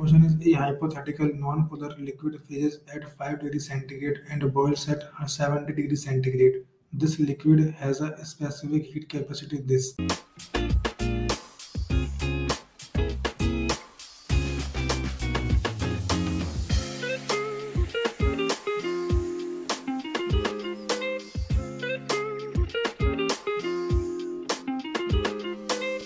Motion is a hypothetical non-polar liquid freezes at 5 degrees centigrade and boils at 70 degrees centigrade. This liquid has a specific heat capacity this.